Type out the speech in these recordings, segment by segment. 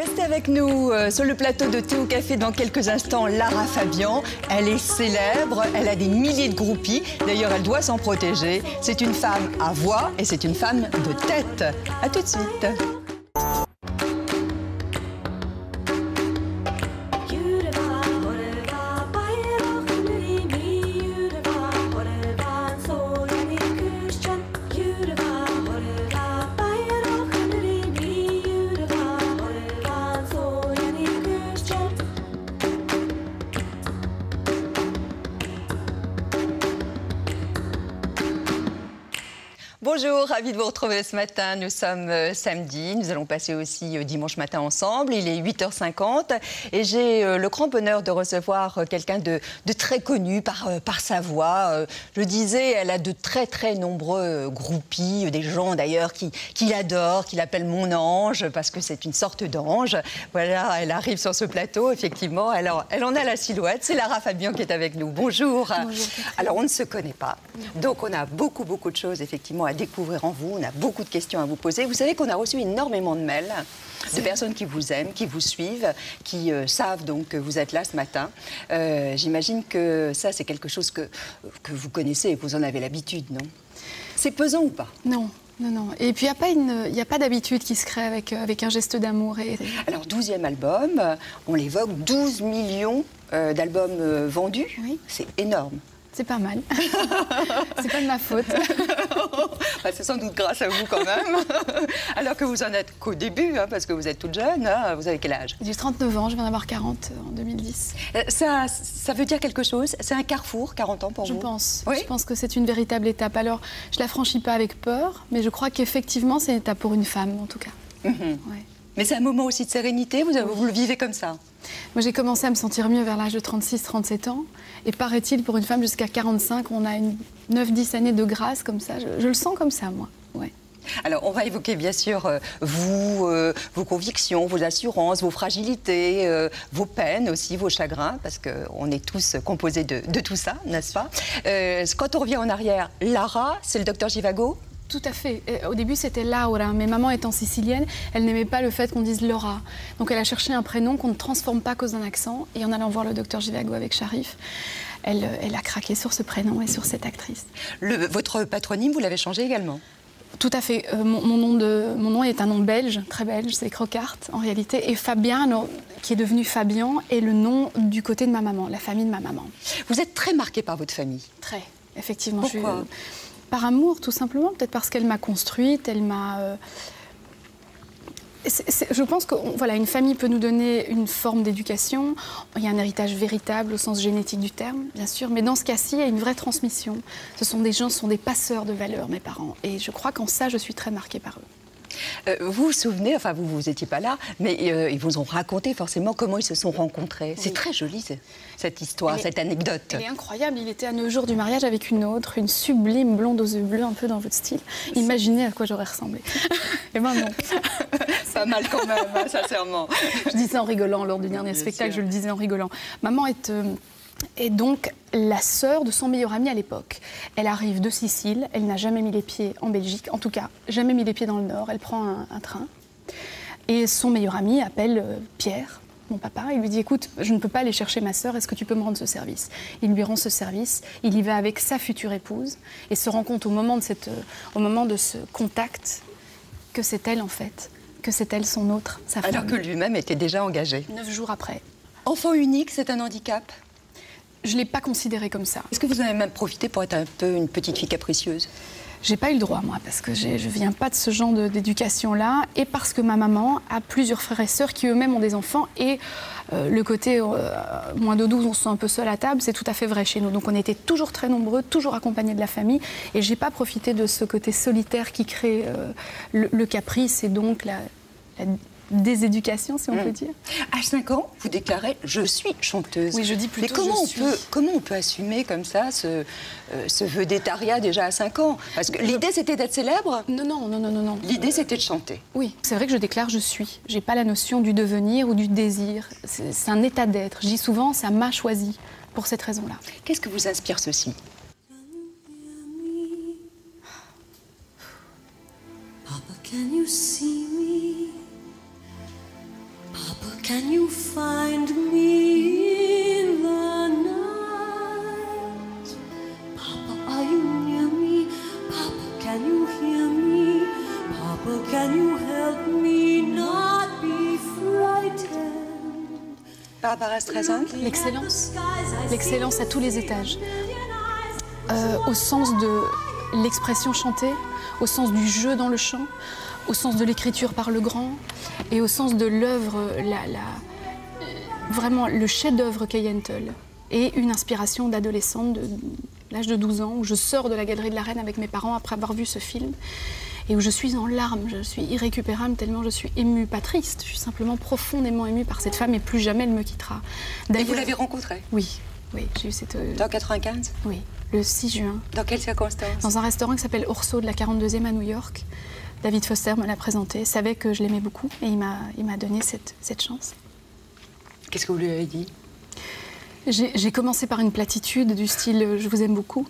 Restez avec nous euh, sur le plateau de Thé au Café dans quelques instants. Lara Fabian, elle est célèbre, elle a des milliers de groupies. D'ailleurs, elle doit s'en protéger. C'est une femme à voix et c'est une femme de tête. À tout de suite. Bonjour, ravi de vous retrouver ce matin. Nous sommes euh, samedi, nous allons passer aussi euh, dimanche matin ensemble. Il est 8h50 et j'ai euh, le grand bonheur de recevoir quelqu'un de, de très connu par, par sa voix. Je disais, elle a de très très nombreux groupies, des gens d'ailleurs qui, qui l'adorent, qui l'appellent mon ange parce que c'est une sorte d'ange. Voilà, elle arrive sur ce plateau, effectivement. Alors, elle en a la silhouette. C'est Lara Fabian qui est avec nous. Bonjour. Alors, on ne se connaît pas. Donc, on a beaucoup, beaucoup de choses, effectivement, à découvrir vous. On a beaucoup de questions à vous poser. Vous savez qu'on a reçu énormément de mails de personnes qui vous aiment, qui vous suivent, qui euh, savent donc que vous êtes là ce matin. Euh, J'imagine que ça, c'est quelque chose que, que vous connaissez et que vous en avez l'habitude, non? C'est pesant ou pas? Non, non, non. Et puis, il n'y a pas, d'habitude qui se crée avec, euh, avec un geste d'amour. Et... Alors, 12e album, on l'évoque, 12 millions euh, d'albums vendus. Oui. C'est énorme. C'est pas mal. c'est pas de ma faute. Bah, c'est sans doute grâce à vous quand même. Alors que vous en êtes qu'au début, hein, parce que vous êtes toute jeune. hein. Vous avez quel âge? J'ai 39 ans, je viens d'avoir 40 en 2010. Euh, ça, ça veut dire quelque chose? C'est un carrefour, 40 ans pour Je vous? pense. Oui? Je pense que c'est une véritable étape. Alors, je la franchis pas avec peur, mais je crois qu'effectivement, c'est une étape pour une femme, en tout cas. Mhm. Ouais. Mais c'est un moment aussi de sérénité, vous, vous le vivez comme ça Moi, j'ai commencé à me sentir mieux vers l'âge de 36-37 ans. Et paraît-il, pour une femme jusqu'à 45, on a une 9-10 années de grâce comme ça. Je, je le sens comme ça, moi. Ouais. Alors, on va évoquer bien sûr euh, vous, euh, vos convictions, vos assurances, vos fragilités, euh, vos peines aussi, vos chagrins, parce qu'on est tous composés de, de tout ça, n'est-ce pas? Quand on revient en arrière, Lara, c'est le docteur Givago? Tout à fait. Au début, c'était Laura, mais maman étant sicilienne, elle n'aimait pas le fait qu'on dise Laura. Donc elle a cherché un prénom qu'on ne transforme pas à cause d'un accent. Et en allant voir le docteur Givago avec Sharif, elle, euh, elle a craqué sur ce prénom et sur cette actrice. Le- Votre patronyme, vous l'avez changé également? Tout à fait. Euh, mon, mon nom de, mon nom est un nom belge, très belge, c'est Crocart en réalité. Et Fabiano, qui est devenu Fabian, est le nom du côté de ma maman, la famille de ma maman. Vous êtes très marqué par votre famille. Très, effectivement. Pourquoi je suis- Par amour, tout simplement. Peut-être parce qu'elle m'a construite, elle m'a. euh, je pense que voilà, une famille peut nous donner une forme d'éducation. Il y a un héritage véritable au sens génétique du terme, bien sûr, mais dans ce cas-ci, il y a une vraie transmission. Ce sont des gens, ce sont des passeurs de valeurs, mes parents. Et je crois qu'en ça, je suis très marquée par eux. Euh, vous vous souvenez, enfin vous vous étiez pas là, mais euh, ils vous ont raconté forcément comment ils se sont rencontrés. C'est très joli ce- cette histoire, Elle cette anecdote. Elle est incroyable. Il était à neuf jours du mariage avec une autre, une sublime blonde aux yeux bleus, un peu dans votre style. Imaginez à quoi j'aurais ressemblé. Et ben non. Pas mal quand même, hein, sincèrement. Je dis ça en rigolant lors du dernier spectacle, sûr. je le disais en rigolant. Maman est, euh, est donc la sœur de son meilleur ami à l'époque. Elle arrive de Sicile, elle n'a jamais mis les pieds en Belgique, en tout cas jamais mis les pieds dans le Nord, elle prend un, un train. Et son meilleur ami appelle euh, Pierre, mon papa, il lui dit écoute, je ne peux pas aller chercher ma sœur, est-ce que tu peux me rendre ce service? Il lui rend ce service, il y va avec sa future épouse et se rend compte au moment de, cette, euh, au moment de ce contact que c'est elle en fait, que c'est elle son autre, sa femme. Alors que lui-même était déjà engagé. Neuf jours après. Enfant unique, c'est un handicap? Je ne l'ai pas considéré comme ça. Est-ce que vous en avez même profité pour être un peu une petite fille capricieuse? J'ai pas eu le droit, moi, parce que je viens pas de ce genre d'éducation-là, et parce que ma maman a plusieurs frères et sœurs qui eux-mêmes ont des enfants, et euh, le côté euh, moins de 12, on se sent un peu seul à table, c'est tout à fait vrai chez nous. Donc on était toujours très nombreux, toujours accompagnés de la famille, et j'ai pas profité de ce côté solitaire qui crée euh, le, le caprice et donc la, la déséducation, si on Mm. peut dire. À 5 ans, vous déclarez je suis chanteuse. Oui, je dis Mais plutôt comment je on suis. peut comment on peut assumer comme ça ce euh, ce vedettariat déjà à 5 ans? Parce que l'idée c'était d'être célèbre? Non, non, non, non, non, non. L'idée c'était de chanter. Oui, c'est vrai que je déclare je suis. J'ai pas la notion du devenir ou du désir. C'est c'est un état d'être. Je dis souvent, ça m'a choisi pour cette raison-là. Qu'est-ce que vous inspire ceci? Papa, can you see me? Barbara Streisand L'excellence. L'excellence à tous les étages. Euh, au sens de l'expression chantée, au sens du jeu dans le chant, au sens de l'écriture par le grand et au sens de l'œuvre, la, la- vraiment le chef-d'œuvre Yentl et une inspiration d'adolescente de l'âge de 12 ans où je sors de la galerie de la Reine avec mes parents après avoir vu ce film et où je suis en larmes, je suis irrécupérable tellement je suis émue, pas triste, je suis simplement profondément émue par cette femme et plus jamais elle me quittera. Et vous l'avez rencontré oui, oui, j'ai eu cette. euh, Dans 95 oui, le 6 juin, Dans quelles circonstances dans un restaurant qui s'appelle Orso de la 42e à New York. David Foster me l'a présenté, savait que je l'aimais beaucoup et il m'a, donné cette, cette chance. Qu'est-ce que vous lui avez dit? J'ai, commencé par une platitude du style Je vous aime beaucoup.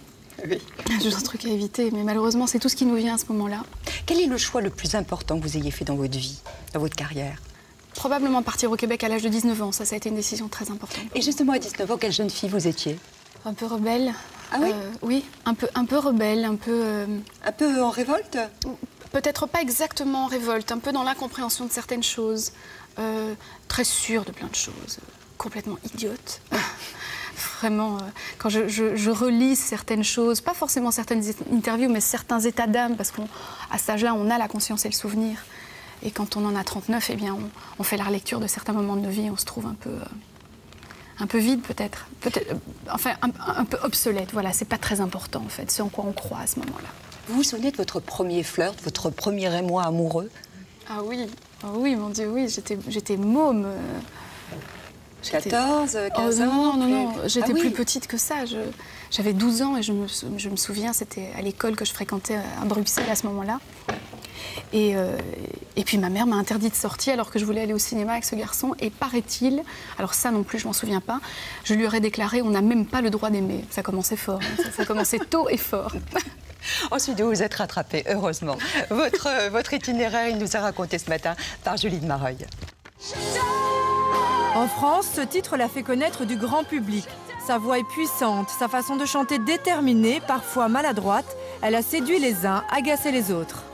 Oui. J'ai un truc à éviter, mais malheureusement, c'est tout ce qui nous vient à ce moment-là. Quel est le choix le plus important que vous ayez fait dans votre vie, dans votre carrière? Probablement partir au Québec à l'âge de 19 ans, ça, ça a été une décision très importante. Et justement, à 19 ans, quelle jeune fille vous étiez? Un peu rebelle. Ah oui? Euh, Oui, un peu, un peu rebelle, un peu. euh, Un peu en révolte? Peut-être pas exactement en révolte, un peu dans l'incompréhension de certaines choses, euh, très sûre de plein de choses, complètement idiote. Vraiment, euh, quand je, je- relis certaines choses, pas forcément certaines interviews, mais certains états d'âme, parce qu'à cet âge-là, on a la conscience et le souvenir. Et quand on en a 39, eh bien, on, fait la relecture de certains moments de nos vies on se trouve un peu, euh, un peu vide peut-être. Enfin, un, un peu obsolète. Voilà, c'est pas très important en fait, c'est en quoi on croit à ce moment-là. Vous vous souvenez de votre premier flirt, votre premier émoi amoureux? Ah oui, ah oui, mon Dieu, oui, j'étais, môme. euh, j'étais- 14, Oh, 15 ans non, non, non, plus- j'étais Ah oui. plus petite que ça. J'avais 12 ans et je me, je me souviens, c'était à l'école que je fréquentais à Bruxelles à ce moment-là. Et, euh, et puis ma mère m'a interdit de sortir alors que je voulais aller au cinéma avec ce garçon. Et paraît-il, alors ça non plus je m'en souviens pas, je lui aurais déclaré on n'a même pas le droit d'aimer. Ça commençait fort, hein, ça, ça commençait tôt et fort. Ensuite, vous vous êtes rattrapé, heureusement. Votre, euh, votre itinéraire, il nous a raconté ce matin par Julie de Mareuil. En France, ce titre l'a fait connaître du grand public. Sa voix est puissante, sa façon de chanter déterminée, parfois maladroite. Elle a séduit les uns, agacé les autres.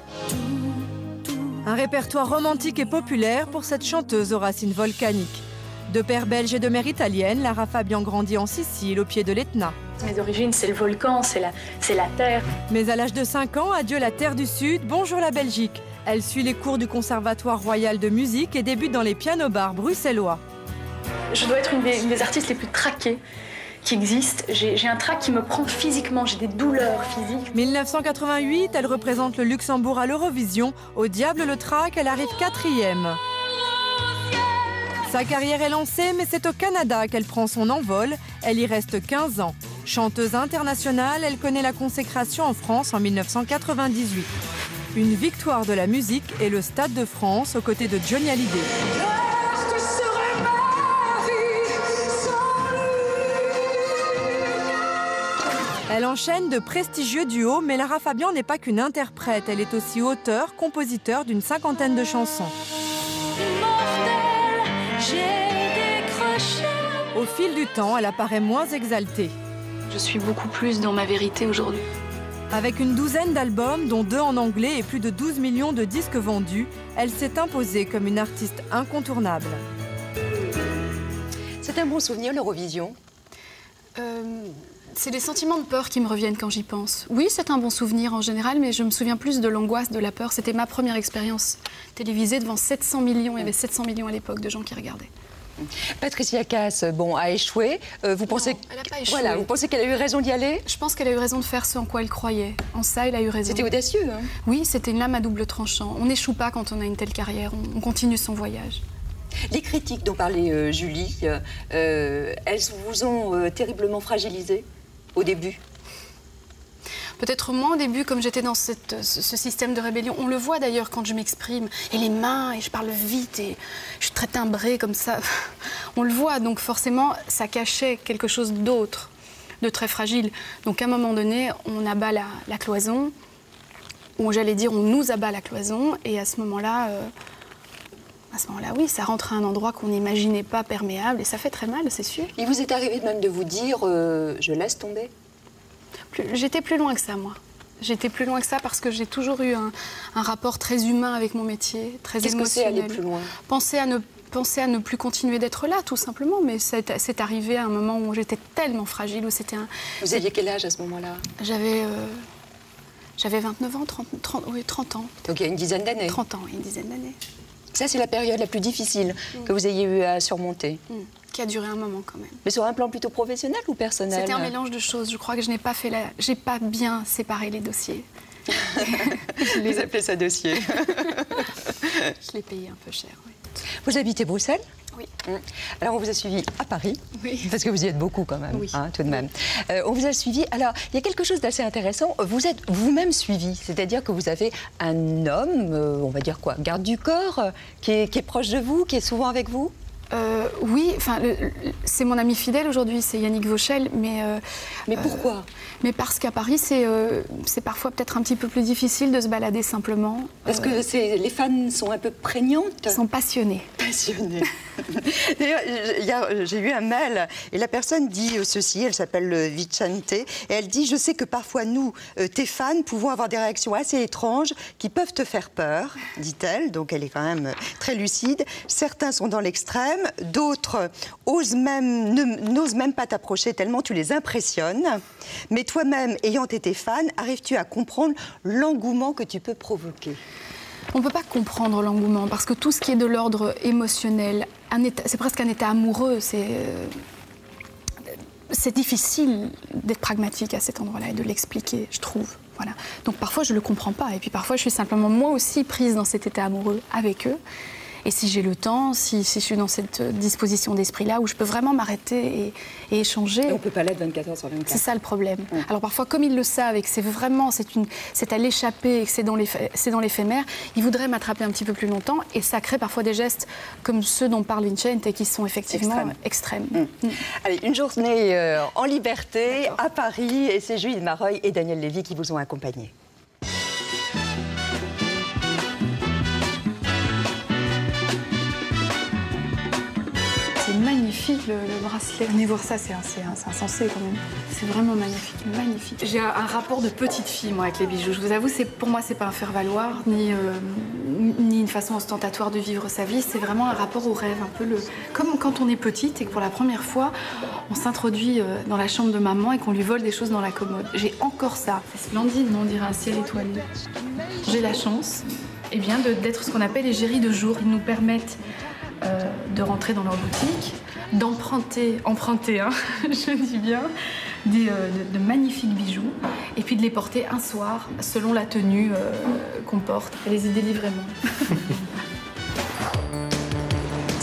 Un répertoire romantique et populaire pour cette chanteuse aux racines volcaniques. De père belge et de mère italienne, Lara Fabian grandit en Sicile, au pied de l'Etna. Mes origines, c'est le volcan, c'est la, c'est la terre. Mais à l'âge de 5 ans, adieu la terre du Sud, bonjour la Belgique. Elle suit les cours du Conservatoire royal de musique et débute dans les pianos-bars bruxellois. Je dois être une des, une des artistes les plus traquées qui existent. J'ai j'ai un trac qui me prend physiquement, j'ai des douleurs physiques. 1988, elle représente le Luxembourg à l'Eurovision. Au diable le trac, elle arrive quatrième. Sa carrière est lancée, mais c'est au Canada qu'elle prend son envol. Elle y reste 15 ans. Chanteuse internationale, elle connaît la consécration en France en 1998. Une victoire de la musique et le Stade de France aux côtés de Johnny Hallyday. Elle enchaîne de prestigieux duos, mais Lara Fabian n'est pas qu'une interprète, elle est aussi auteure, compositeur d'une cinquantaine de chansons. Au fil du temps, elle apparaît moins exaltée. Je suis beaucoup plus dans ma vérité aujourd'hui. Avec une douzaine d'albums, dont deux en anglais et plus de 12 millions de disques vendus, elle s'est imposée comme une artiste incontournable. C'est un bon souvenir, l'Eurovision Euh, c'est les sentiments de peur qui me reviennent quand j'y pense. Oui, c'est un bon souvenir en général, mais je me souviens plus de l'angoisse, de la peur. C'était ma première expérience télévisée devant 700 millions. Il y avait 700 millions à l'époque de gens qui regardaient. Patricia Cass, bon, a échoué. Euh, vous pensez elle a pas échoué. Voilà, vous pensez qu'elle a eu raison d'y aller? Je pense qu'elle a eu raison de faire ce en quoi elle croyait. En ça, elle a eu raison. C'était audacieux. Hein Oui, c'était une lame à double tranchant. On n'échoue pas quand on a une telle carrière. On, on continue son voyage. Les critiques dont parlait euh, Julie, euh, elles vous ont terriblement fragilisé au début? Peut-être moins au début, comme j'étais dans cette- ce, système de rébellion. On le voit d'ailleurs quand je m'exprime. Et les mains, et je parle vite, et je suis très timbrée comme ça. On le voit, donc forcément, ça cachait quelque chose d'autre, de très fragile. Donc à un moment donné, on abat la, cloison, ou j'allais dire, on nous abat la cloison, et à ce moment-là, euh, À ce moment-là, oui, ça rentre à un endroit qu'on n'imaginait pas perméable et ça fait très mal, c'est sûr. Il vous est arrivé même de vous dire euh, je laisse tomber J'étais plus loin que ça, moi. J'étais plus loin que ça parce que j'ai toujours eu un, un rapport très humain avec mon métier, très Qu'est-ce que c'est aller émotionnel. plus loin? Penser à ne penser à ne plus continuer d'être là, tout simplement. Mais c'est arrivé à un moment où j'étais tellement fragile, où c'était un. Vous aviez quel âge à ce moment-là? J'avais euh, j'avais 29 ans, 30, 30, oui, 30 ans. Donc il y a une dizaine d'années. 30 ans, une dizaine d'années. Ça, c'est la période la plus difficile que vous ayez eu à surmonter. Hmm. Qui a duré un moment quand même. Mais sur un plan plutôt professionnel ou personnel C'était un mélange de choses. Je crois que je n'ai pas fait la... j'ai pas bien séparé les dossiers. je Vous appelez ça dossier. je l'ai payé un peu cher. oui. Vous habitez Bruxelles? Oui. Hum. Alors on vous a suivi à Paris, Oui. parce que vous y êtes beaucoup quand même, Oui. hein, tout de même. Euh, on vous a suivi. Alors il y a quelque chose d'assez intéressant. Vous êtes vous-même suivi, c'est-à-dire que vous avez un homme, euh, on va dire quoi, garde du corps, euh, qui est, qui est proche de vous, qui est souvent avec vous? Euh, oui, enfin, c'est mon ami fidèle aujourd'hui, c'est Yannick Vauchel, mais. euh, Mais euh, pourquoi? Mais parce qu'à Paris, c'est c'est parfois peut-être un petit peu plus difficile de se balader simplement. Parce que les fans sont un peu prégnantes. sont passionnés. passionnée. D'ailleurs, j'ai eu un mail et la personne dit ceci, elle s'appelle Vicente, et elle dit Je sais que parfois nous, tes fans, pouvons avoir des réactions assez étranges qui peuvent te faire peur, dit-elle, donc elle est quand même très lucide. Certains sont dans l'extrême, d'autres osent même, ne- n'osent même pas t'approcher tellement tu les impressionnes. Mais toi-même, ayant été fan, arrives-tu à comprendre l'engouement que tu peux provoquer? On ne peut pas comprendre l'engouement parce que tout ce qui est de l'ordre émotionnel, c'est presque un état amoureux. C'est euh, c'est difficile d'être pragmatique à cet endroit-là et de l'expliquer, je trouve. Voilà. Donc parfois je le comprends pas et puis parfois je suis simplement moi aussi prise dans cet état amoureux avec eux. Et si j'ai le temps, si, si je suis dans cette euh, disposition d'esprit-là où je peux vraiment m'arrêter et, et échanger, Et on peut pas l'être 24 heures sur 24. c'est ça le problème. Alors parfois, comme ils le savent et que c'est vraiment, c'est à l'échapper et que c'est dans l'éphémère, ils voudraient m'attraper un petit peu plus longtemps et ça crée parfois des gestes comme ceux dont parle Vincent et qui sont effectivement Extrêmes. extrêmes. Mm. Allez, une journée euh, en liberté à Paris et c'est Julie Mareuil et Daniel Lévy qui vous ont accompagné. Magnifique le, le bracelet. Venez voir ça, c'est insensé quand même. C'est vraiment magnifique, magnifique. J'ai un, rapport de petite fille moi avec les bijoux. Je vous avoue, pour moi c'est pas un faire valoir ni euh, ni une façon ostentatoire de vivre sa vie. C'est vraiment un rapport au rêve, un peu le comme quand on est petite et que pour la première fois on s'introduit euh, dans la chambre de maman et qu'on lui vole des choses dans la commode. J'ai encore ça. C'est splendide, non On dirait un ciel étoilé. J'ai la chance, eh bien, de- d'être ce qu'on appelle les géris de jour. Ils nous permettent euh, de rentrer dans leur boutique, d'emprunter, emprunter, hein, je dis bien, des, euh, de, de magnifiques bijoux, et puis de les porter un soir selon la tenue euh, qu'on porte et les y délivrer moi.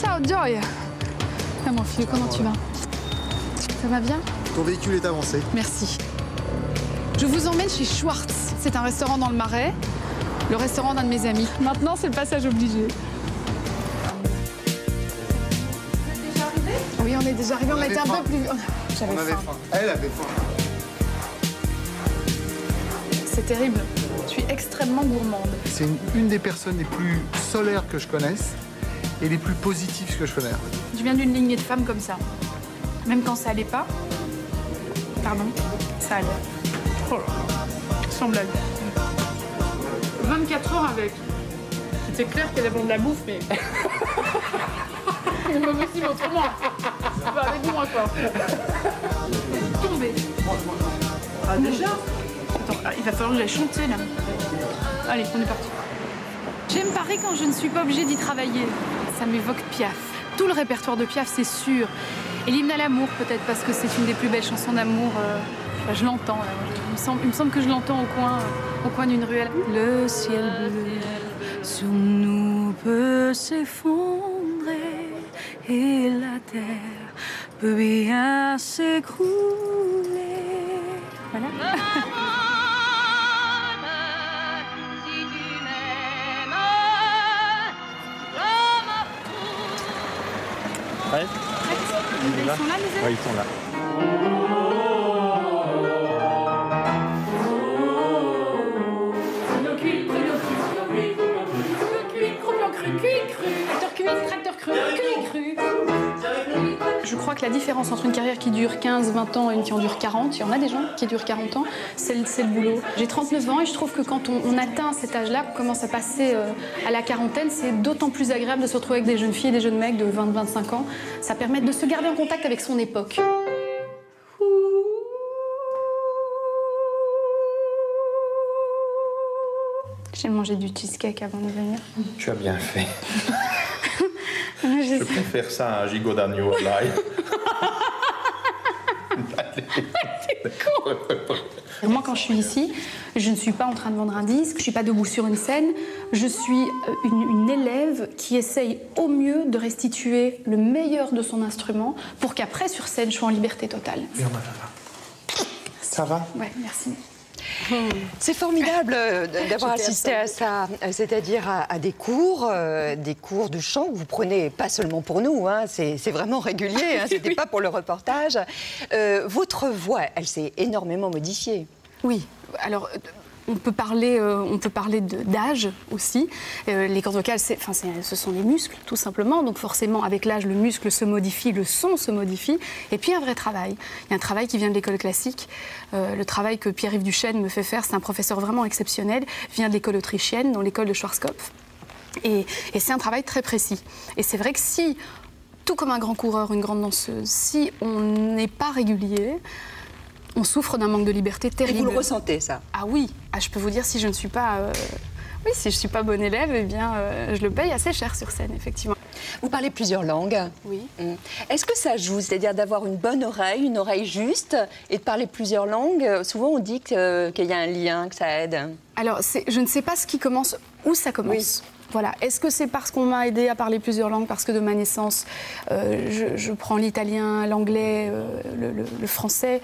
Ciao Joy Ah mon fils, comment tu vas? Ça va bien? Ton véhicule est avancé. Merci. Je vous emmène chez Schwartz. C'est un restaurant dans le Marais, le restaurant d'un de mes amis. Maintenant, c'est le passage obligé. Oui, on est déjà arrivé. On, avait un faim. peu plus. J'avais On avait faim. faim. Elle avait faim. C'est terrible. Je suis extrêmement gourmande. C'est une, une des personnes les plus solaires que je connaisse et les plus positives que je connaisse. Je viens d'une lignée de femmes comme ça. Même quand ça allait pas. Pardon Ça allait. Oh là. Sans blague. 24 heures avec. C'est clair qu'elle avait de la bouffe, mais. C'est pas possible autrement. Pas avec moi, quoi. Tombé. Ah, déjà Attends, ah, il va falloir que j'aille chanter, là. Allez, on est parti. J'aime Paris quand je ne suis pas obligée d'y travailler. Ça m'évoque Piaf. Tout le répertoire de Piaf, c'est sûr. Et l'hymne à l'amour, peut-être parce que c'est une des plus belles chansons d'amour. euh, enfin, je l'entends, là. Il me, semble, il me semble que je l'entends au coin, euh, au coin d'une ruelle. Le ciel bleu sur nous peut s'effondrer et la terre peut bien s'écrouler. Voilà. Ils sont là, les Oui, ils sont là. Le cuit, cru, bien cru, cuit, cru. Crois que la différence entre une carrière qui dure 15-20 ans et une qui en dure 40, il y en a des gens qui durent 40 ans, c'est le, boulot. J'ai 39 ans et je trouve que quand on, on atteint cet âge-là, qu'on commence à passer euh, à la quarantaine, c'est d'autant plus agréable de se retrouver avec des jeunes filles et des jeunes mecs de 20-25 ans. Ça permet de se garder en contact avec son époque. J'ai mangé du cheesecake avant de venir. Tu as bien fait. Je Je préfère ça à un gigot d'agneau à l'ail. Moi, quand je suis ici, je ne suis pas en train de vendre un disque, je ne suis pas debout sur une scène. Je suis euh, une, une élève qui essaye au mieux de restituer le meilleur de son instrument pour qu'après, sur scène, je sois en liberté totale. Ça va? Ouais, merci. C'est formidable euh, d'avoir assisté à ça, euh, c'est-à-dire à, à des cours, euh, des cours de chant que vous prenez pas seulement pour nous, hein, c'est vraiment régulier, hein, c'était pas pour le reportage. Euh, votre voix, elle s'est énormément modifiée. Oui, alors on peut parler, euh, on peut parler d'âge aussi. Euh, les cordes vocales, ce sont les muscles, tout simplement. Donc forcément, avec l'âge, le muscle se modifie, le son se modifie. Et puis un vrai travail. Il y a un travail qui vient de l'école classique. Euh, le travail que Pierre-Yves Duchesne me fait faire, c'est un professeur vraiment exceptionnel, vient de l'école autrichienne, dans l'école de Schwarzkopf. Et c'est un travail très précis. Et c'est vrai que si, tout comme un grand coureur, une grande danseuse, si on n'est pas régulier, on souffre d'un manque de liberté Et terrible. vous le ressentez, ça? Ah oui, ah, je peux vous dire si je ne suis pas, euh, oui, si je suis pas bonne élève, eh bien, euh, je le paye assez cher sur scène, effectivement. Vous parlez plusieurs langues. Oui. Mm. Est-ce que ça joue, c'est-à-dire d'avoir une bonne oreille, une oreille juste, et de parler plusieurs langues? Souvent, on dit euh, qu'il y a un lien, que ça aide. Alors, je ne sais pas ce qui commence, où ça commence. Voilà. Est-ce que c'est parce qu'on m'a aidé à parler plusieurs langues, parce que de ma naissance, euh, je, je prends l'italien, l'anglais, euh, le, le- le français?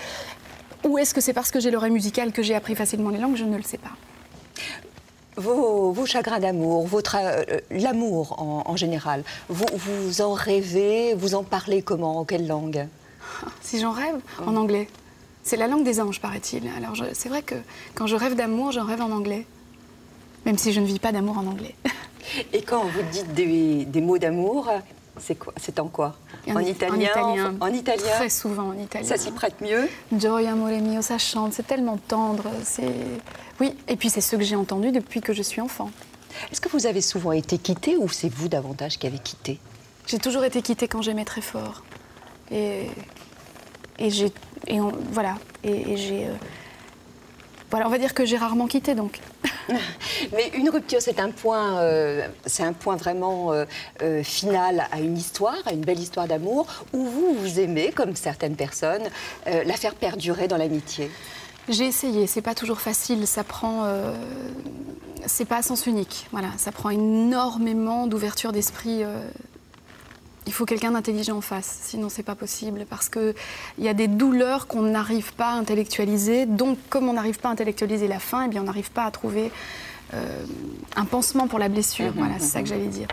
Ou est-ce que c'est parce que j'ai l'oreille musicale que j'ai appris facilement les langues? Je ne le sais pas. Vos, vos chagrins d'amour, votre euh, l'amour en, en général, vous, vous en rêvez, vous en parlez comment, en quelle langue? Si j'en rêve, en anglais. C'est la langue des anges, paraît-il. Alors c'est vrai que quand je rêve d'amour, j'en rêve en anglais. Même si je ne vis pas d'amour en anglais. Et quand vous dites des, des mots d'amour, c'est en quoi en, italien, En italien. En italien Très souvent en italien. Ça s'y prête mieux Gioia amore mio, ça chante, c'est tellement tendre. Oui, et puis c'est ce que j'ai entendu depuis que je suis enfant. Est-ce que vous avez souvent été quitté ou c'est vous davantage qui avez quitté? J'ai toujours été quittée quand j'aimais très fort. Et, et j'ai. Voilà. Et, et j'ai. euh, voilà, on va dire que j'ai rarement quitté donc. Mais une rupture, c'est un point, euh, c'est un point vraiment euh, euh, final à une histoire, à une belle histoire d'amour, où vous vous aimez, comme certaines personnes, la faire perdurer dans l'amitié. J'ai essayé, c'est pas toujours facile, ça prend. c'est pas à sens unique, voilà, ça prend énormément d'ouverture d'esprit. Il faut quelqu'un d'intelligent en face, sinon c'est pas possible, parce qu'il y a des douleurs qu'on n'arrive pas à intellectualiser, donc comme on n'arrive pas à intellectualiser la fin, eh bien on n'arrive pas à trouver euh, un pansement pour la blessure, voilà, c'est ça que j'allais dire.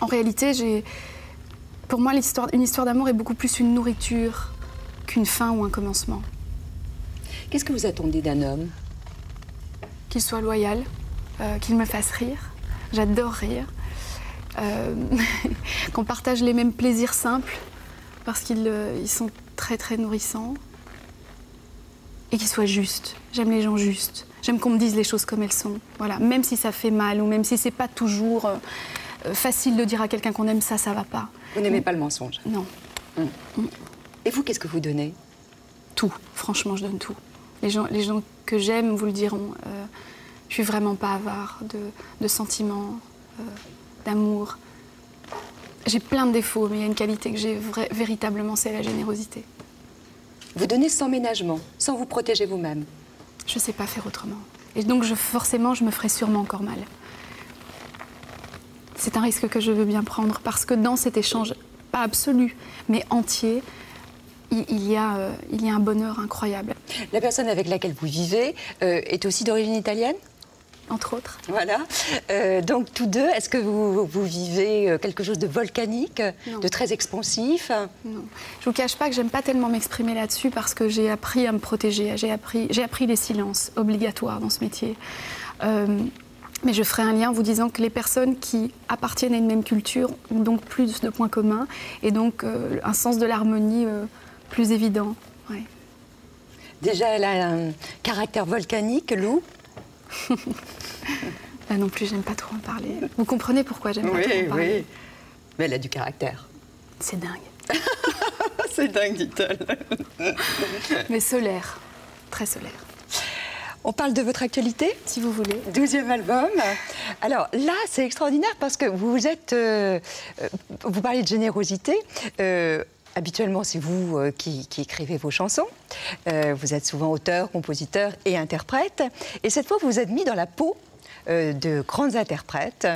En réalité, j'ai. Pour moi, une histoire d'amour est beaucoup plus une nourriture qu'une fin ou un commencement. Qu'est-ce que vous attendez d'un homme? Qu'il soit loyal, euh, qu'il me fasse rire. J'adore rire. Euh, qu'on partage les mêmes plaisirs simples, parce qu'ils euh, ils sont très très nourrissants. Et qu'il soit juste. J'aime les gens justes. J'aime qu'on me dise les choses comme elles sont. Voilà. Même si ça fait mal ou même si c'est pas toujours euh, facile de dire à quelqu'un qu'on aime ça, ça va pas. Vous n'aimez pas le mensonge. Non. Et vous, qu'est-ce que vous donnez? Tout. Franchement, je donne tout. Les gens, les gens que j'aime vous le diront. Euh, je suis vraiment pas avare de, de sentiments, euh, J'ai plein de défauts, mais il y a une qualité que j'ai véritablement, c'est la générosité. Vous donnez sans ménagement, sans vous protéger vous-même. Je sais pas faire autrement. Et donc, je, forcément, je me ferai sûrement encore mal. C'est un risque que je veux bien prendre parce que dans cet échange, pas absolu, mais entier, il, il y, a, euh, il y a un bonheur incroyable, La personne avec laquelle vous vivez euh, est aussi d'origine italienne? Entre autres. Voilà. Euh, donc, tous deux, est-ce que vous, vous vivez euh, quelque chose de volcanique, Non. de très expansif? Non. Je vous cache pas que j'aime pas tellement m'exprimer là-dessus parce que j'ai appris à me protéger. J'ai appris, j'ai appris les silences obligatoires dans ce métier. Euh, Mais je ferai un lien en vous disant que les personnes qui appartiennent à une même culture ont donc plus de points communs et donc euh, un sens de l'harmonie plus évident. Ouais. Déjà, elle a un caractère volcanique, Lou? Là non plus, j'aime pas trop en parler. Vous comprenez pourquoi j'aime pas trop en parler Mais elle a du caractère. C'est dingue. C'est dingue, dit-elle. Mais solaire, très solaire. On parle de votre actualité Si vous voulez. 12e album. Alors là, c'est extraordinaire parce que vous êtes. euh, euh, vous parlez de générosité. Euh, habituellement, c'est vous euh, qui, qui écrivez vos chansons. Euh, vous êtes souvent auteur, compositeur et interprète. Et cette fois, vous vous êtes mis dans la peau de grandes interprètes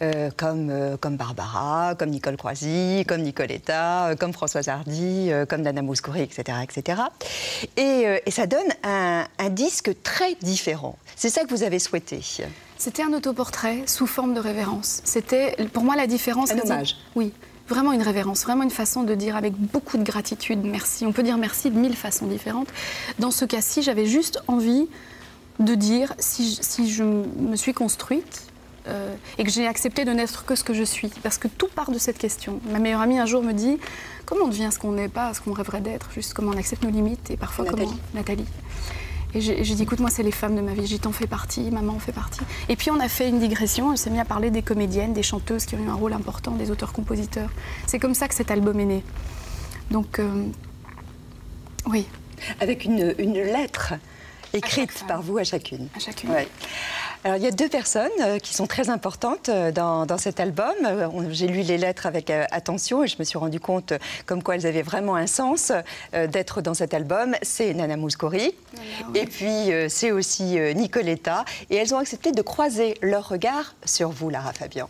euh, comme, euh, comme Barbara, comme Nicole Croisy, comme Nicoletta, euh, comme Françoise Hardy, euh, comme Nana Mouskouri, etc. etc. Et, euh, et ça donne un, un disque très différent. C'est ça que vous avez souhaité. C'était un autoportrait sous forme de révérence. C'était pour moi la différence. Un hommage. Oui, vraiment une révérence, vraiment une façon de dire avec beaucoup de gratitude merci. On peut dire merci de mille façons différentes. Dans ce cas-ci, j'avais juste envie de dire si je, si je me suis construite. euh, et que j'ai accepté de n'être que ce que je suis. Parce que tout part de cette question. Ma meilleure amie un jour me dit comment on devient ce qu'on n'est pas, ce qu'on rêverait d'être, juste comment on accepte nos limites et parfois Nathalie. comment. Nathalie. Et j'ai dit, écoute, moi, c'est les femmes de ma vie. J'ai dit, t'en fais partie, maman en fait partie. Et puis, on a fait une digression. On s'est mis à parler des comédiennes, des chanteuses qui ont eu un rôle important, des auteurs-compositeurs. C'est comme ça que cet album est né. Donc, euh, oui, avec une, une lettre écrite par vous à chacune. à chacune. Ouais. Alors, il y a deux personnes euh, qui sont très importantes euh, dans, dans cet album. Euh, J'ai lu les lettres avec attention et je me suis rendu compte comme quoi elles avaient vraiment un sens d'être dans cet album. C'est Nana Mouskouri et puis c'est aussi Nicoletta. Et elles ont accepté de croiser leur regard sur vous, Lara Fabian.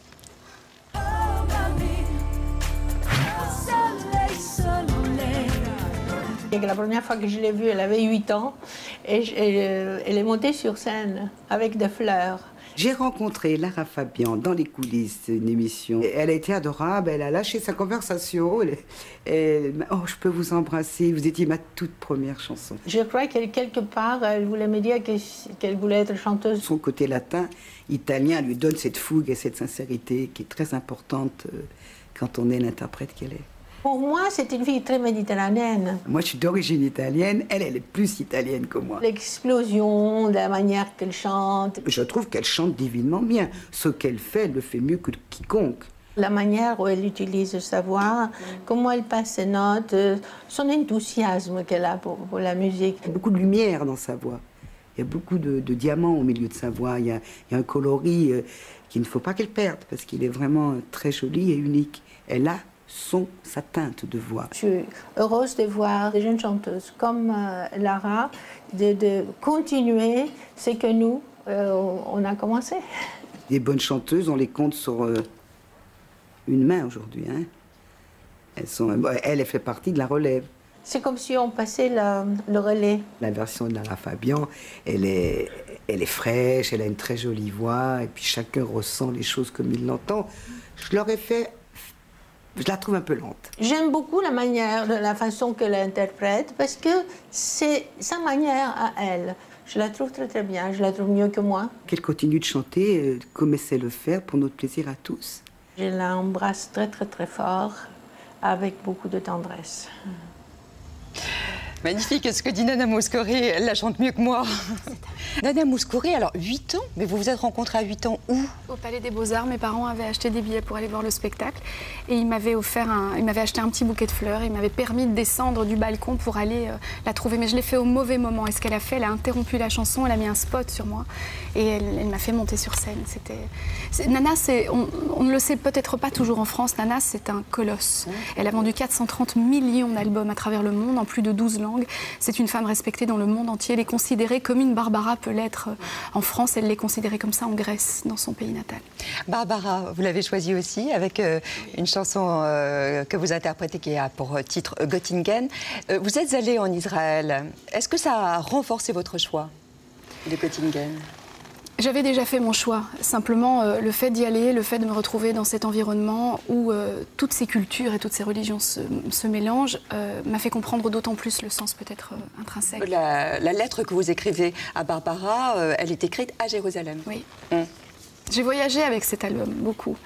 La première fois que je l'ai vue, elle avait 8 ans et, je- et, euh, elle est montée sur scène avec des fleurs. J'ai rencontré Lara Fabian dans les coulisses d'une émission. Elle a été adorable, elle a lâché sa conversation. Elle, elle oh, je peux vous embrasser. Vous étiez ma toute première chanson. Je crois qu'elle, quelque part, elle voulait me dire que- qu'elle voulait être chanteuse. Son côté latin, italien, lui donne cette fougue et cette sincérité qui est très importante euh, quand on est l'interprète qu'elle est. Pour moi, c'est une fille très méditerranéenne. Moi, je suis d'origine italienne. Elle, elle est plus italienne que moi. L'explosion, la manière qu'elle chante, Je trouve qu'elle chante divinement bien. Ce qu'elle fait, elle le fait mieux que quiconque. la manière où elle utilise sa voix, comment elle passe ses notes, son enthousiasme qu'elle a pour, pour la musique. Il y a beaucoup de lumière dans sa voix. Il y a beaucoup de, de diamants au milieu de sa voix. Il y a, il y a un coloris euh, qu'il ne faut pas qu'elle perde parce qu'il est vraiment euh, très joli et unique. Elle a son, sa teinte de voix. Je suis heureuse de voir des jeunes chanteuses comme euh, Lara, de, de continuer ce que nous, euh, on a commencé. Des bonnes chanteuses, on les compte sur euh, une main aujourd'hui. hein. Elles sont, euh, elle, elle fait partie de la relève. C'est comme si on passait la- le relais. La version de Lara Fabian, elle est, elle est fraîche, elle a une très jolie voix, et puis chacun ressent les choses comme il l'entend. Je leur ai fait. Je la trouve un peu lente. J'aime beaucoup la manière, la façon qu'elle interprète, parce que c'est sa manière à elle. Je la trouve très très bien, je la trouve mieux que moi. Qu'elle continue de chanter euh, comme elle sait le faire pour notre plaisir à tous. Je l'embrasse très très très fort, avec beaucoup de tendresse. Magnifique, ce que dit Nana Mouskouri, elle la chante mieux que moi. Nana Mouskouri, alors 8 ans, mais vous vous êtes rencontrés à 8 ans où Au Palais des Beaux-Arts, mes parents avaient acheté des billets pour aller voir le spectacle et ils m'avaient offert un, ils m'avaient acheté un petit bouquet de fleurs. Ils m'avaient permis de descendre du balcon pour aller euh, la trouver, mais je l'ai fait au mauvais moment. Et ce qu'elle a fait, elle a interrompu la chanson, elle a mis un spot sur moi et elle, elle m'a fait monter sur scène. C'était Nana, c'est on, on ne le sait peut-être pas toujours en France. Nana, c'est un colosse. Elle a vendu 430 millions d'albums à travers le monde en plus de 12 langues. C'est une femme respectée dans le monde entier. Elle est considérée comme une Barbara peut l'être euh, en France. Elle l'est considérée comme ça en Grèce, dans son pays natal. Barbara, vous l'avez choisie aussi avec euh, une chanson euh, que vous interprétez qui a pour titre Göttingen. Vous êtes allée en Israël. Est-ce que ça a renforcé votre choix de Göttingen? J'avais déjà fait mon choix. Simplement, euh, le fait d'y aller, le fait de me retrouver dans cet environnement où euh, toutes ces cultures et toutes ces religions se, se mélangent, euh, m'a fait comprendre d'autant plus le sens peut-être intrinsèque. la, la lettre que vous écrivez à Barbara, elle est écrite à Jérusalem. Oui. Hum. J'ai voyagé avec cet album, beaucoup,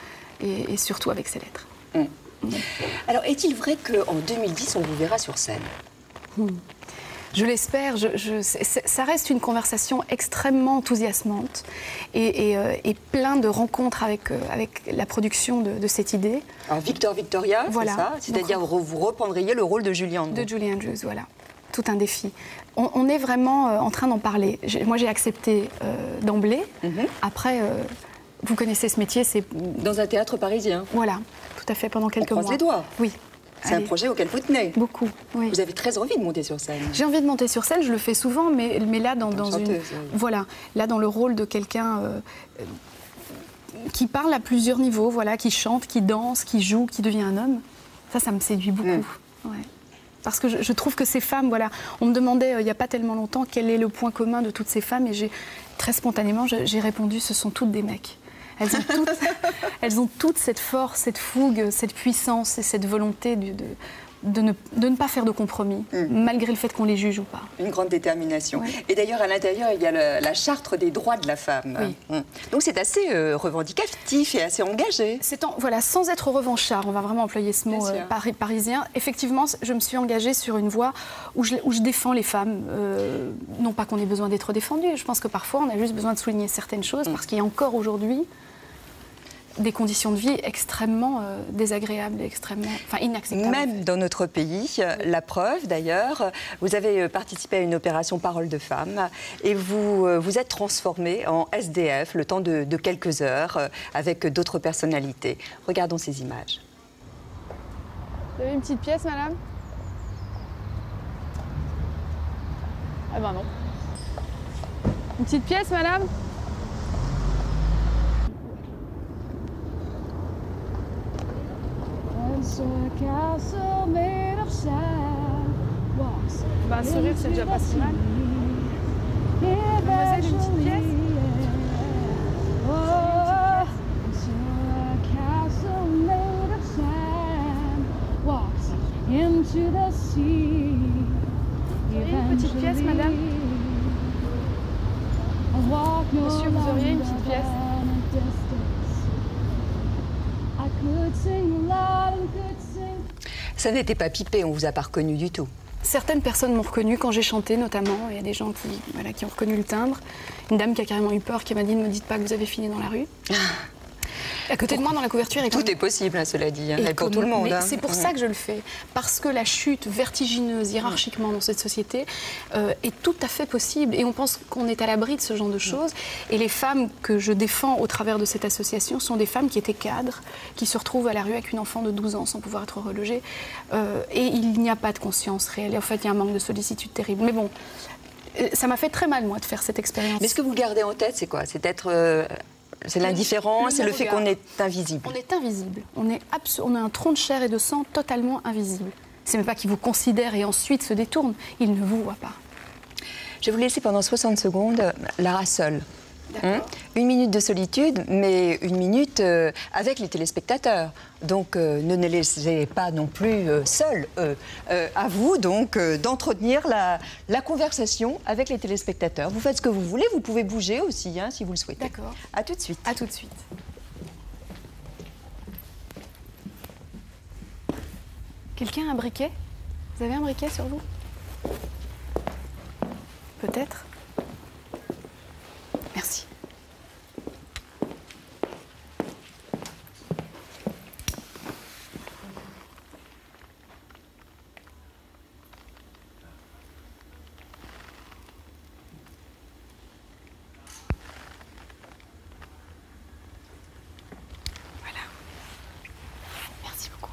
et, et surtout avec ses lettres. Alors, est-il vrai qu'en 2010, on vous verra sur scène? Je l'espère. Je, je- ça reste une conversation extrêmement enthousiasmante et, et, euh, et plein de rencontres avec, euh, avec la production de, de cette idée. Alors, Victor Victoria, Voilà. c'est ça? C'est-à-dire, vous vous reprendriez le rôle de Julie Andrews? De Julie Andrews, voilà. Tout un défi. On, on est vraiment euh, en train d'en parler. Moi, j'ai accepté euh, d'emblée. Après, euh, vous connaissez ce métier, c'est. Dans un théâtre parisien. Voilà, tout à fait, pendant quelques croise mois. les doigts. Oui. C'est un projet auquel vous tenez. Beaucoup, oui. Vous avez très envie de monter sur scène. J'ai envie de monter sur scène, je le fais souvent, mais, mais là, dans, dans une. oui. Voilà, là, dans le rôle de quelqu'un. euh, euh, qui parle à plusieurs niveaux, voilà, qui chante, qui danse, qui joue, qui devient un homme. Ça, ça me séduit beaucoup. Ouais. Parce que je, je trouve que ces femmes, voilà, on me demandait euh, il n'y a pas tellement longtemps quel est le point commun de toutes ces femmes, et j'ai très spontanément, j'ai répondu ce sont toutes des mecs. Elles ont toutes, elles ont toutes cette force, cette fougue, cette puissance et cette volonté de, de, de ne, de ne pas faire de compromis, malgré le fait qu'on les juge ou pas. Une grande détermination. Ouais. Et d'ailleurs, à l'intérieur, il y a le- la charte des droits de la femme. Oui. Hum. Donc c'est assez euh, revendicatif et assez engagé. C'est en- voilà, sans être revanchard, on va vraiment employer ce mot euh, pari- parisien. Effectivement, je me suis engagée sur une voie où je, où je défends les femmes. euh, non pas qu'on ait besoin d'être défendu, je pense que parfois on a juste besoin de souligner certaines choses Mm. parce qu'il y a encore aujourd'hui des conditions de vie extrêmement euh, désagréables extrêmement, enfin inacceptables. Même dans notre pays, euh, la preuve d'ailleurs, vous avez euh, participé à une opération Parole de femme et vous euh, vous êtes transformé en SDF le temps de, de quelques heures euh, avec d'autres personnalités. Regardons ces images. Vous avez une petite pièce, madame? Ah ben non. Une petite pièce, madame? Bah, un sourire, c'est déjà pas si mal. Mademoiselle, une petite pièce une petite pièce, madame Monsieur, vous auriez une petite pièce Ça n'était pas pipé, on vous a pas reconnu du tout. Certaines personnes m'ont reconnu quand j'ai chanté, notamment. Il y a des gens qui, voilà, qui ont reconnu le timbre. Une dame qui a carrément eu peur, qui m'a dit Ne me dites pas que vous avez fini dans la rue. À côté de moi, dans la couverture, il y a quand Tout même- est possible, hein, cela dit, hein, Et pour tout le monde. hein. C'est pour ça que je le fais. Parce que la chute vertigineuse hiérarchiquement dans cette société euh, est tout à fait possible. Et on pense qu'on est à l'abri de ce genre de choses. Et les femmes que je défends au travers de cette association sont des femmes qui étaient cadres, qui se retrouvent à la rue avec une enfant de 12 ans sans pouvoir être relogée. Euh, et il n'y a pas de conscience réelle. Et en fait, il y a un manque de sollicitude terrible. Mais bon. euh, Ça m'a fait très mal, moi, de faire cette expérience. Mais ce que vous gardez en tête, c'est quoi? C'est être. euh, c'est l'indifférence, c'est le fait qu'on est invisible. On est invisible. On, est on a un tronc de chair et de sang totalement invisible. C'est même pas qu'il vous considère et ensuite se détourne. Il ne vous voit pas. Je vais vous laisser pendant 60 secondes, Lara seule. Hein? Une minute de solitude, mais une minute euh, avec les téléspectateurs. Donc euh, ne les laissez pas non plus euh, seuls. euh, à vous donc d'entretenir la, la conversation avec les téléspectateurs. Vous faites ce que vous voulez, vous pouvez bouger aussi hein, si vous le souhaitez. D'accord. À tout de suite. À tout de suite. Quelqu'un a un briquet? Vous avez un briquet sur vous? Peut-être? Merci. Voilà. Merci beaucoup.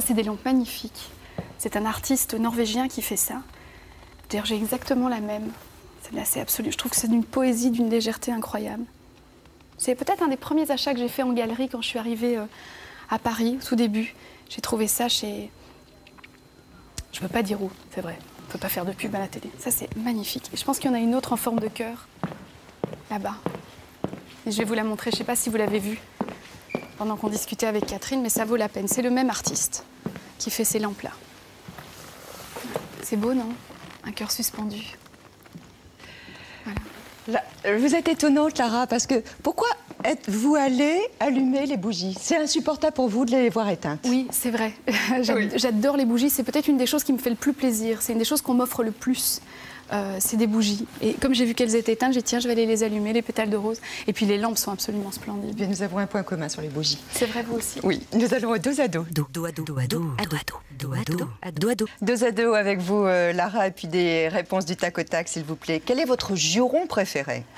C'est des lampes magnifiques. C'est un artiste norvégien qui fait ça. D'ailleurs, j'ai exactement la même. C'est assez absolu. Je trouve que c'est d'une poésie, d'une légèreté incroyable. C'est peut-être un des premiers achats que j'ai fait en galerie quand je suis arrivée euh, à Paris, au tout début. J'ai trouvé ça chez. Je ne peux pas dire où, c'est vrai. peut pas faire de pub à la télé. Ça, c'est magnifique. Je pense qu'il y en a une autre en forme de cœur, là-bas. Et je vais vous la montrer. Je sais pas si vous l'avez vue pendant qu'on discutait avec Catherine, mais ça vaut la peine. C'est le même artiste qui fait ces lampes-là. C'est beau, non? Un cœur suspendu. Là, vous êtes étonnante, Lara, parce que pourquoi êtes-vous allée allumer les bougies? C'est insupportable pour vous de les voir éteintes. Oui, c'est vrai. J'ad- J'adore les bougies. C'est peut-être une des choses qui me fait le plus plaisir. C'est une des choses qu'on m'offre le plus. Euh, c'est des bougies. Et comme j'ai vu qu'elles étaient éteintes, j'ai dit tiens, je vais aller les allumer, les pétales de rose. Et puis les lampes sont absolument splendides. Bien, nous avons un point commun sur les bougies. C'est vrai, vous aussi. Oui, nous allons dos à dos. Do, do à do, do à do, à do à do, do à do, à do à do. Dos à dos avec vous, euh, Lara, et puis des réponses du tac au tac, s'il vous plaît. Quel est votre juron préféré?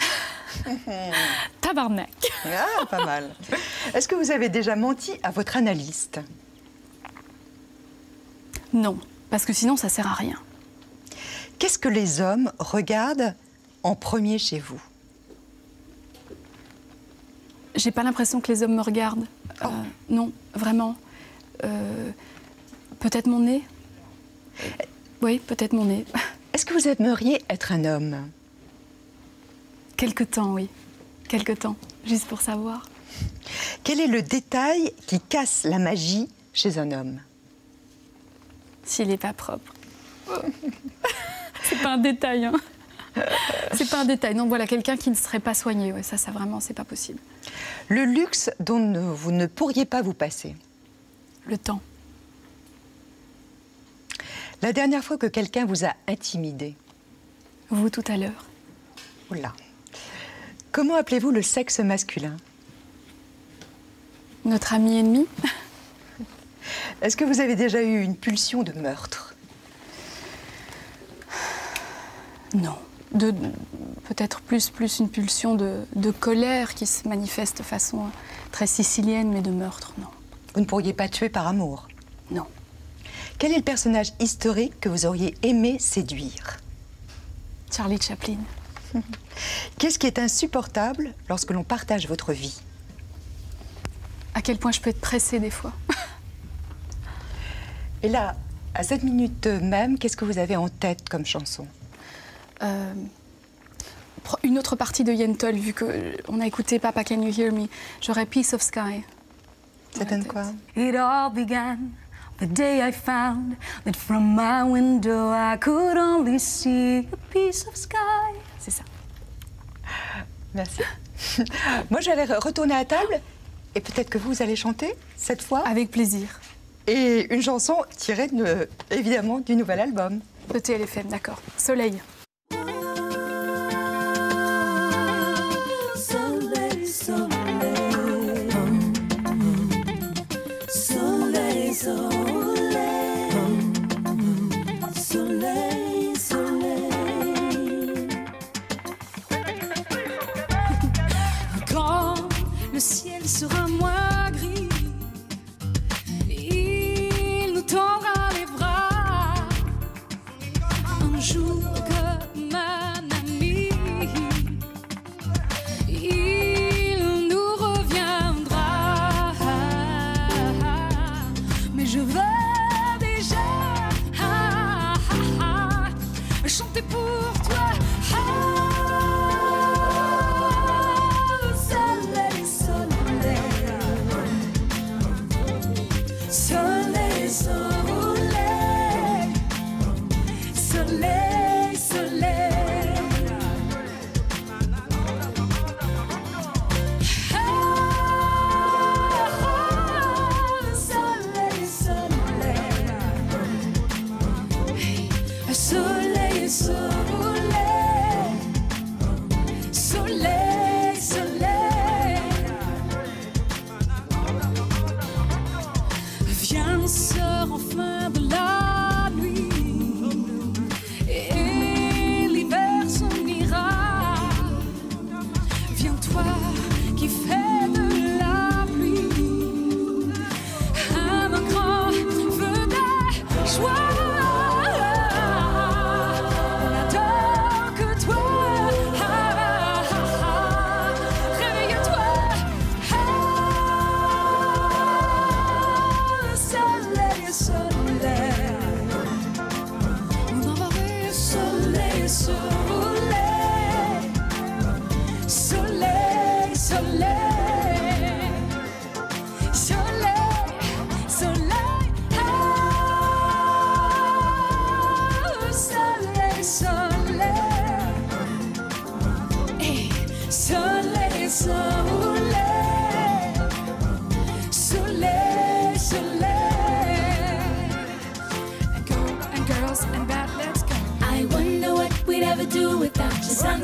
Tabarnak. Ah, pas mal. Est-ce que vous avez déjà menti à votre analyste? Non, parce que sinon ça sert à rien. Qu'est-ce que les hommes regardent en premier chez vous? J'ai pas l'impression que les hommes me regardent. Euh, non, vraiment. Euh, peut-être mon nez? Oui, peut-être mon nez. Est-ce que vous aimeriez être un homme? Quelque temps, oui. Quelque temps, juste pour savoir. Quel est le détail qui casse la magie chez un homme? S'il n'est pas propre. c'est pas un détail, hein. C'est pas un détail. Non, voilà, quelqu'un qui ne serait pas soigné. Ouais, ça, ça vraiment, c'est pas possible. Le luxe dont vous ne pourriez pas vous passer Le temps. La dernière fois que quelqu'un vous a intimidé Vous tout à l'heure. Oula. Comment appelez-vous le sexe masculin? Notre ami ennemi Est-ce que vous avez déjà eu une pulsion de meurtre? Non. De, peut-être plus, plus une pulsion de, de colère qui se manifeste de façon très sicilienne, mais de meurtre, non. Vous ne pourriez pas tuer par amour? Non. Quel est le personnage historique que vous auriez aimé séduire? Charlie Chaplin. Qu'est-ce qui est insupportable lorsque l'on partage votre vie? À quel point je peux être pressée des fois. Et là, à cette minute même, qu'est-ce que vous avez en tête comme chanson? Euh, une autre partie de Yentl, vu qu'on a écouté Papa Can You Hear Me, j'aurais Piece of Sky. Ça donne quoi? It all began the day I found that from my window I could only see a piece of sky. Merci. Moi, j'allais re- retourner à table et peut-être que vous allez chanter cette fois. Avec plaisir. Et une chanson tirée de- évidemment du nouvel album. De TLFM, d'accord. Soleil,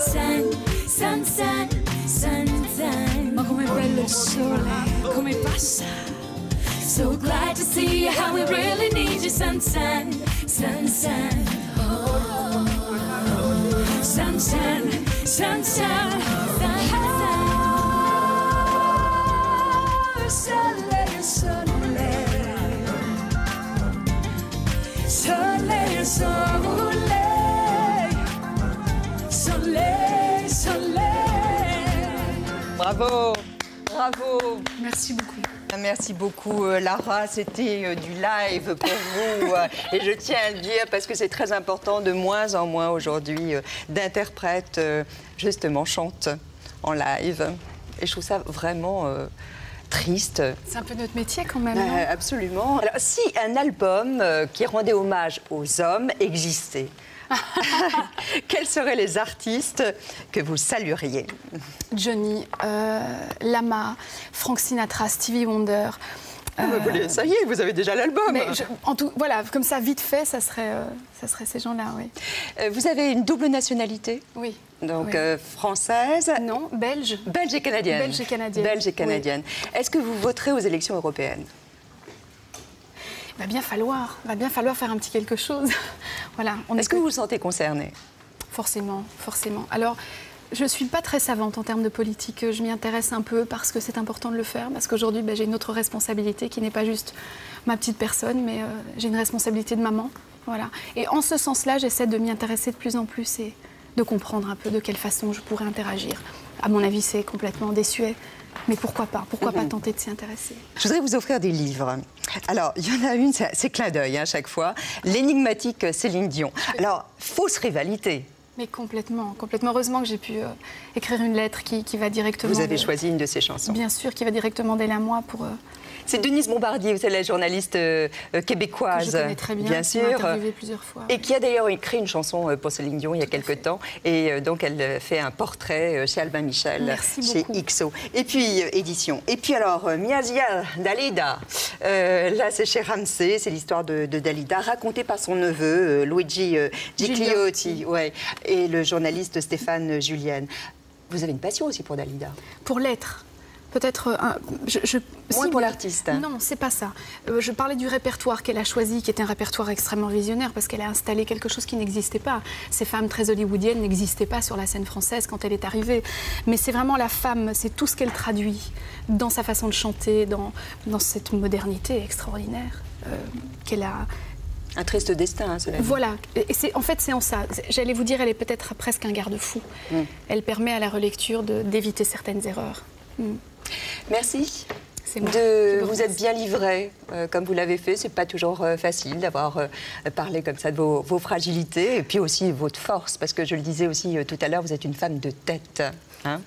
sun, sun, sun, sun. Ma come bello il sole, come passa. So glad to see you, how we really need you, sun, sun, sun, sun. Oh, sun, sun, sun, sun, sun, sun. Soleil, soleil. Soleil, Bravo, bravo. Merci beaucoup. Merci beaucoup euh, Lara, c'était euh, du live pour vous euh, et je tiens à le dire parce que c'est très important de moins en moins aujourd'hui d'interprètes justement chantent en live et je trouve ça vraiment triste. C'est un peu notre métier quand même. Euh, absolument. Alors, si un album qui rendait hommage aux hommes existait, quels seraient les artistes que vous salueriez Johnny, euh, Lama, Frank Sinatra, Stevie Wonder. Ah, vous Ça y est, vous avez déjà l'album. En tout, voilà, comme ça, vite fait, ça serait, euh, ça serait ces gens-là, oui. Euh, Vous avez une double nationalité Oui. Donc Oui. euh, française Non, belge. Belge et canadienne. Belge et canadienne. Belge et canadienne. Est-ce que vous voterez aux élections européennes? Va bien falloir, va bien falloir faire un petit quelque chose. voilà. Est-ce est que vous vous sentez concerné Forcément, forcément. Alors, je ne suis pas très savante en termes de politique. Je m'y intéresse un peu parce que c'est important de le faire, parce qu'aujourd'hui, ben, j'ai une autre responsabilité qui n'est pas juste ma petite personne, mais euh, j'ai une responsabilité de maman. Voilà. Et en ce sens-là, j'essaie de m'y intéresser de plus en plus et de comprendre un peu de quelle façon je pourrais interagir. À mon avis, c'est complètement désuet, mais pourquoi pas? Pourquoi pas tenter de s'y intéresser? Je voudrais vous offrir des livres. Alors, il y en a une, c'est clin d'œil hein, à chaque fois. L'énigmatique Céline Dion. Alors, fausse rivalité. Mais complètement, complètement. Heureusement que j'ai pu euh, écrire une lettre qui, qui va directement. Vous avez de- choisi une de ses chansons. Bien sûr, qui va directement d'elle à moi pour. euh, C'est Denise Bombardier, vous savez, la journaliste euh, euh, que québécoise. je connais très bien, bien sûr. interviewée plusieurs fois. Et qui a d'ailleurs écrit une chanson euh, pour Céline Dion il y a quelque temps. Et donc, elle fait un portrait chez Albin Michel, Merci chez beaucoup. XO. Et puis, édition. Et puis, alors, Miazia Dalida. Euh, là, c'est chez Ramsey. C'est l'histoire de, de Dalida, racontée par son neveu, Luigi Gigliotti. Ouais, et le journaliste Stéphane Julienne. Vous avez une passion aussi pour Dalida? Pour l'être. Peut-être un. Je, je- Moins si, pour l'artiste. Non, c'est pas ça. Euh, je parlais du répertoire qu'elle a choisi, qui était un répertoire extrêmement visionnaire, parce qu'elle a installé quelque chose qui n'existait pas. Ces femmes très hollywoodiennes n'existaient pas sur la scène française quand elle est arrivée. Mais c'est vraiment la femme, c'est tout ce qu'elle traduit dans sa façon de chanter, dans, dans cette modernité extraordinaire euh, qu'elle a. Un triste destin, hein, cela. Voilà, et c'est, en fait c'est en ça. J'allais vous dire, elle est peut-être presque un garde-fou. Mm. Elle permet à la relecture de- d'éviter certaines erreurs. Mm. Merci. De, vous êtes bien livré, euh, comme vous l'avez fait. C'est pas toujours euh, facile d'avoir euh, parlé comme ça de vos, vos fragilités et puis aussi votre force, parce que je le disais aussi euh, tout à l'heure, vous êtes une femme de tête. hein.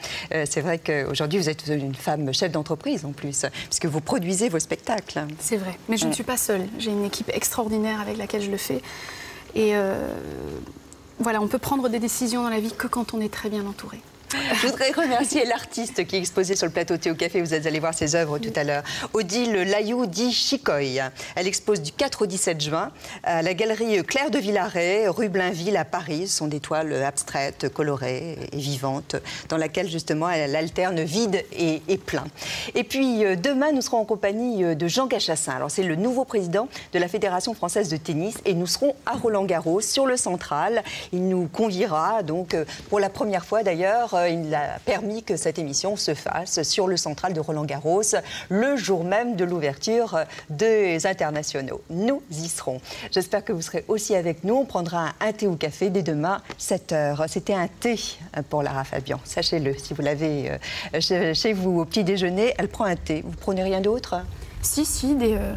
C'est vrai qu'aujourd'hui vous êtes une femme chef d'entreprise en plus, puisque vous produisez vos spectacles. C'est vrai, mais je ne Mm. suis pas seule. J'ai une équipe extraordinaire avec laquelle je le fais. Et voilà, on peut prendre des décisions dans la vie que quand on est très bien entouré. Je voudrais remercier l'artiste qui est exposé sur le plateau Théo Café. Vous êtes allé voir ses œuvres tout à l'heure. Odile Layou dit Chicoy. Elle expose du 4 au 17 juin à la galerie Claire de Villaret, rue Blainville à Paris. Ce sont des toiles abstraites, colorées et vivantes, dans laquelle justement elle alterne vide et, et plein. Et puis euh, demain, nous serons en compagnie euh, de Jean Gachassin. Alors c'est le nouveau président de la Fédération française de tennis et nous serons à Roland-Garros sur le central. Il nous conviera donc euh, pour la première fois d'ailleurs. Euh, Il a permis que cette émission se fasse sur le central de Roland-Garros le jour même de l'ouverture des internationaux. Nous y serons. J'espère que vous serez aussi avec nous. On prendra un, thé ou café dès demain 7h. C'était un thé pour Lara Fabian. Sachez-le, si vous l'avez euh, chez, chez vous au petit déjeuner, elle prend un thé. Vous prenez rien d'autre? Si, si, des, euh,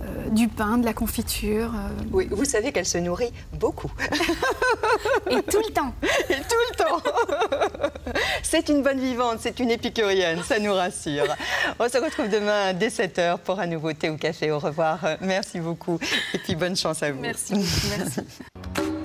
euh, du pain, de la confiture. euh, Oui, vous savez qu'elle se nourrit beaucoup. et tout le temps. Et tout le temps. C'est une bonne vivante, c'est une épicurienne, ça nous rassure. On se retrouve demain dès 7h pour un nouveau thé ou café. Au revoir. Merci beaucoup. Et puis bonne chance à vous. Merci beaucoup. Merci.